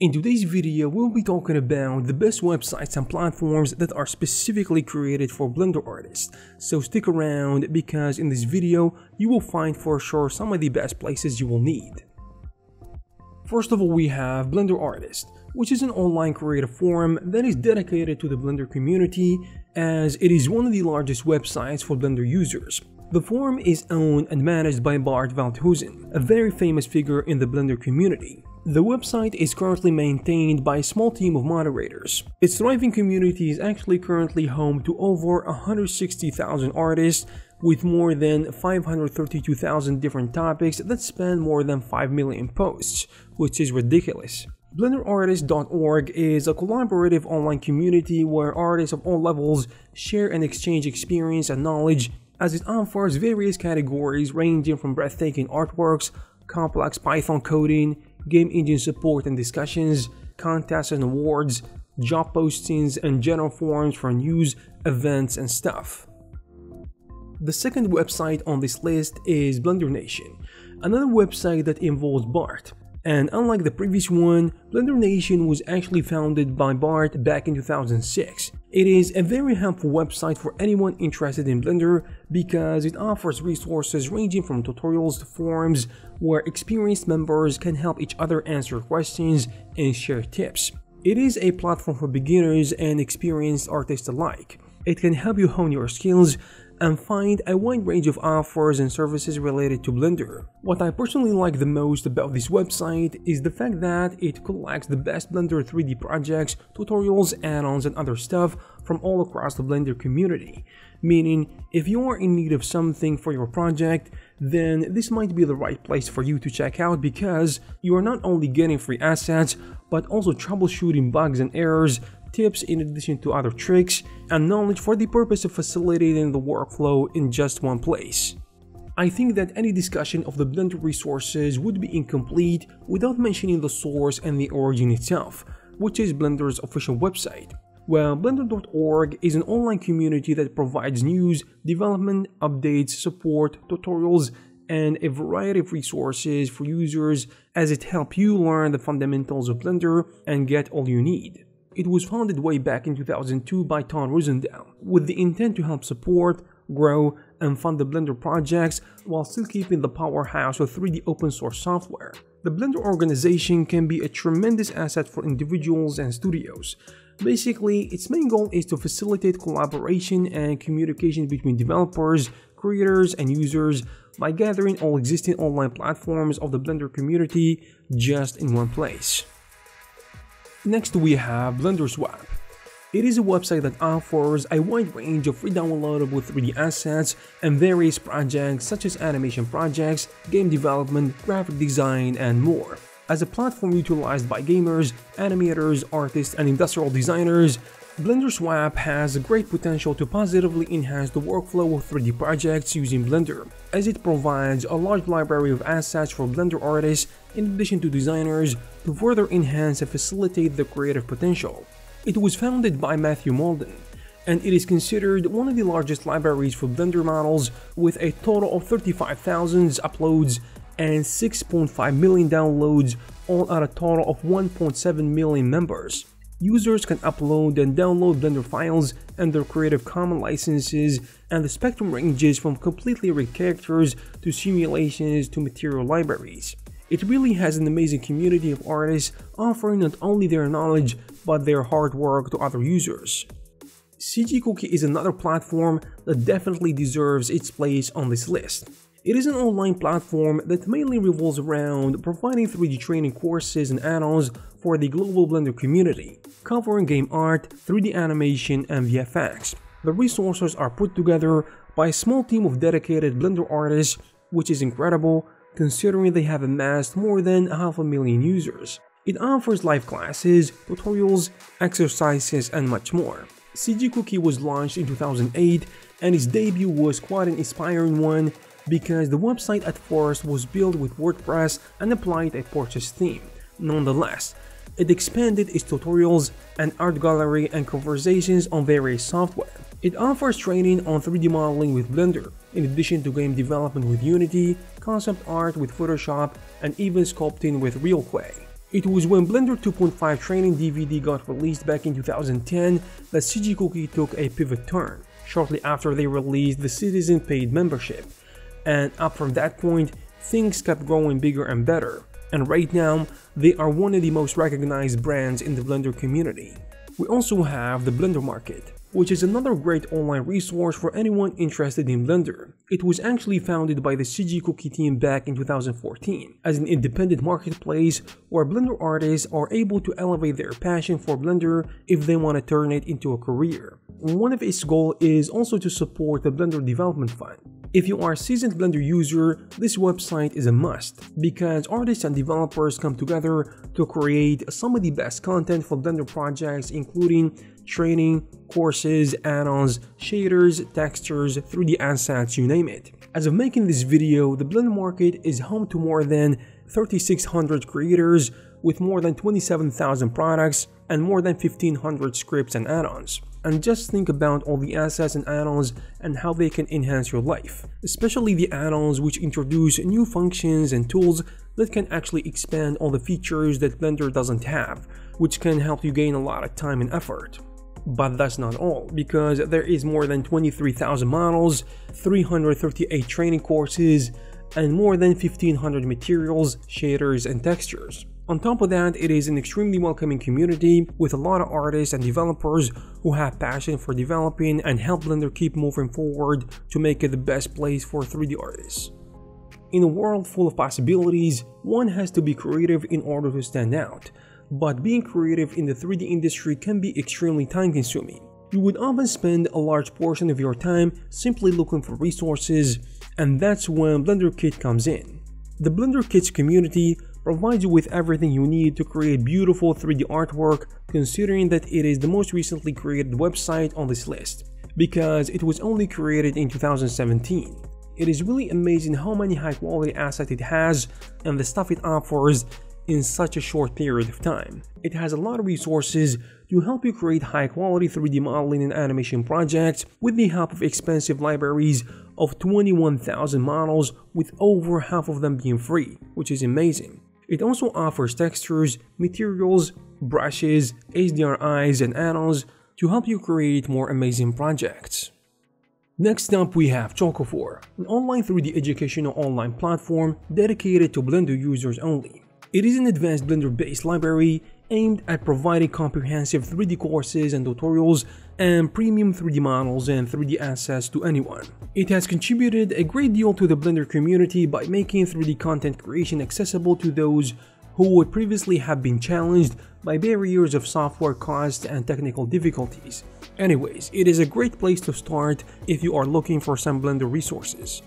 In today's video, we'll be talking about the best websites and platforms that are specifically created for Blender artists. So stick around because in this video, you will find for sure some of the best places you will need. First of all, we have Blender Artist, which is an online creative forum that is dedicated to the Blender community as it is one of the largest websites for Blender users. The forum is owned and managed by Bart Veldhuizen, a very famous figure in the Blender community. The website is currently maintained by a small team of moderators. Its thriving community is actually currently home to over 160,000 artists with more than 532,000 different topics that span more than 5 million posts, which is ridiculous. BlenderArtist.org is a collaborative online community where artists of all levels share and exchange experience and knowledge as it offers various categories ranging from breathtaking artworks, complex Python coding, game engine support and discussions, contests and awards, job postings, and general forums for news, events, and stuff. The second website on this list is Blender Nation, another website that involves Bart. And unlike the previous one, Blender Nation was actually founded by Bart back in 2006. It is a very helpful website for anyone interested in Blender because it offers resources ranging from tutorials to forums where experienced members can help each other answer questions and share tips. It is a platform for beginners and experienced artists alike. It can help you hone your skills and find a wide range of offers and services related to Blender. What I personally like the most about this website is the fact that it collects the best Blender 3D projects, tutorials, add-ons and other stuff from all across the Blender community. Meaning, if you are in need of something for your project, then this might be the right place for you to check out because you are not only getting free assets, but also troubleshooting bugs and errors tips in addition to other tricks, and knowledge for the purpose of facilitating the workflow in just one place. I think that any discussion of the Blender resources would be incomplete without mentioning the source and the origin itself, which is Blender's official website. Well, Blender.org is an online community that provides news, development, updates, support, tutorials, and a variety of resources for users as it helps you learn the fundamentals of Blender and get all you need. It was founded way back in 2002 by Ton Roosendaal, with the intent to help support, grow, and fund the Blender projects while still keeping the powerhouse of 3D open source software. The Blender organization can be a tremendous asset for individuals and studios. Basically, its main goal is to facilitate collaboration and communication between developers, creators, and users by gathering all existing online platforms of the Blender community just in one place. Next we have Blender Swap. It is a website that offers a wide range of free downloadable 3D assets and various projects such as animation projects, game development, graphic design, and more. As a platform utilized by gamers, animators, artists, and industrial designers, Blender Swap has great potential to positively enhance the workflow of 3D projects using Blender, as it provides a large library of assets for Blender artists in addition to designers to further enhance and facilitate the creative potential. It was founded by Matthew Malden, and it is considered one of the largest libraries for Blender models with a total of 35,000 uploads and 6.5 million downloads, all at a total of 1.7 million members. Users can upload and download Blender files under Creative Commons licenses, and the spectrum ranges from completely rigged characters to simulations to material libraries. It really has an amazing community of artists offering not only their knowledge but their hard work to other users. CG Cookie is another platform that definitely deserves its place on this list. It is an online platform that mainly revolves around providing 3D training courses and add-ons for the global Blender community, covering game art, 3D animation, and VFX. The resources are put together by a small team of dedicated Blender artists, which is incredible considering they have amassed more than half a million users. It offers live classes, tutorials, exercises, and much more. CG Cookie was launched in 2008 and its debut was quite an inspiring one because the website at first was built with WordPress and applied a purchase theme. Nonetheless, it expanded its tutorials and art gallery and conversations on various software. It offers training on 3D modeling with Blender, in addition to game development with Unity, concept art with Photoshop, and even sculpting with RealQuay. It was when Blender 2.5 training DVD got released back in 2010 that CG Cookie took a pivot turn, shortly after they released the Citizen paid membership. And up from that point, things kept growing bigger and better, and right now, they are one of the most recognized brands in the Blender community. We also have the Blender Market, which is another great online resource for anyone interested in Blender. It was actually founded by the CG Cookie team back in 2014 as an independent marketplace where Blender artists are able to elevate their passion for Blender if they want to turn it into a career. One of its goals is also to support the Blender Development Fund. If you are a seasoned Blender user, this website is a must because artists and developers come together to create some of the best content for Blender projects including training, courses, add-ons, shaders, textures, 3D assets, you name it. As of making this video, the Blender market is home to more than 3600 creators with more than 27,000 products and more than 1500 scripts and add-ons. And just think about all the assets and add-ons and how they can enhance your life, especially the add-ons which introduce new functions and tools that can actually expand all the features that Blender doesn't have, which can help you gain a lot of time and effort. But that's not all, because there is more than 23,000 models, 338 training courses, and more than 1500 materials, shaders, and textures. On top of that, it is an extremely welcoming community with a lot of artists and developers who have passion for developing and help Blender keep moving forward to make it the best place for 3D artists. In a world full of possibilities, one has to be creative in order to stand out, but being creative in the 3D industry can be extremely time consuming. You would often spend a large portion of your time simply looking for resources, and that's when Blender Kit comes in. The Blender Kits community provides you with everything you need to create beautiful 3D artwork considering that it is the most recently created website on this list, because it was only created in 2017. It is really amazing how many high quality assets it has and the stuff it offers in such a short period of time. It has a lot of resources to help you create high quality 3D modeling and animation projects with the help of expensive libraries of 21,000 models with over half of them being free, which is amazing. It also offers textures, materials, brushes, HDRIs and add-ons to help you create more amazing projects. Next up we have Chocofur, an online 3D educational online platform dedicated to Blender users only. It is an advanced Blender-based library aimed at providing comprehensive 3D courses and tutorials and premium 3D models and 3D assets to anyone. It has contributed a great deal to the Blender community by making 3D content creation accessible to those who would previously have been challenged by barriers of software costs and technical difficulties. Anyways, it is a great place to start if you are looking for some Blender resources.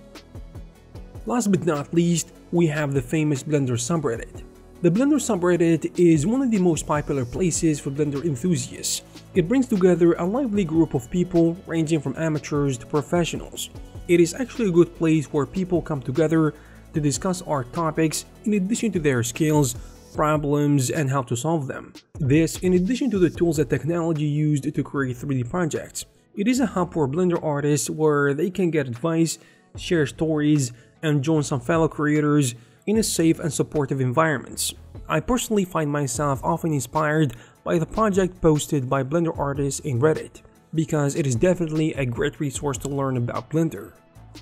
Last but not least, we have the famous Blender subreddit. The Blender subreddit is one of the most popular places for Blender enthusiasts. It brings together a lively group of people ranging from amateurs to professionals. It is actually a good place where people come together to discuss art topics in addition to their skills, problems, and how to solve them. This in addition to the tools and technology used to create 3D projects. It is a hub for Blender artists where they can get advice, share stories, and join some fellow creators in a safe and supportive environment. I personally find myself often inspired by the project posted by Blender artists in Reddit, because it is definitely a great resource to learn about Blender.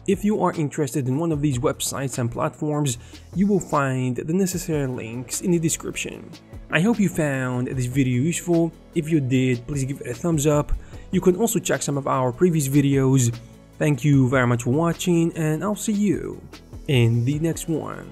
If you are interested in one of these websites and platforms, you will find the necessary links in the description. I hope you found this video useful. If you did, please give it a thumbs up. You can also check some of our previous videos. Thank you very much for watching and I'll see you in the next one.